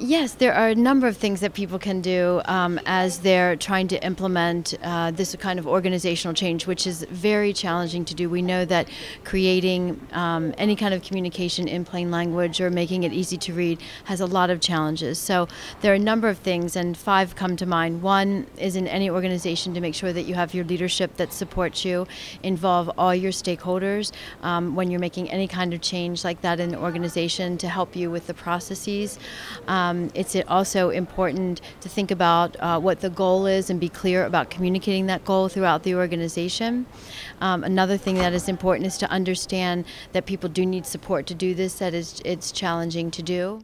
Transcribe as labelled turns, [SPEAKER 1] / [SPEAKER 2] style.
[SPEAKER 1] Yes, there are a number of things that people can do um, as they're trying to implement uh, this kind of organizational change, which is very challenging to do. We know that creating um, any kind of communication in plain language or making it easy to read has a lot of challenges. So there are a number of things, and five come to mind. One is in any organization to make sure that you have your leadership that supports you, involve all your stakeholders um, when you're making any kind of change like that in the organization to help you with the processes. Um, um, it's also important to think about uh, what the goal is and be clear about communicating that goal throughout the organization. Um, another thing that is important is to understand that people do need support to do this, that is, it's challenging to do.